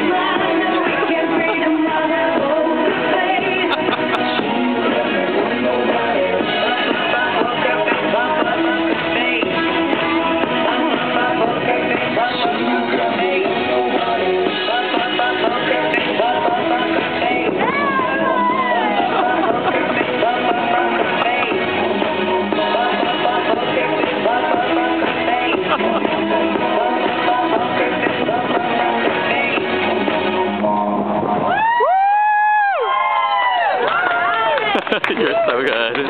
Right. You're so good.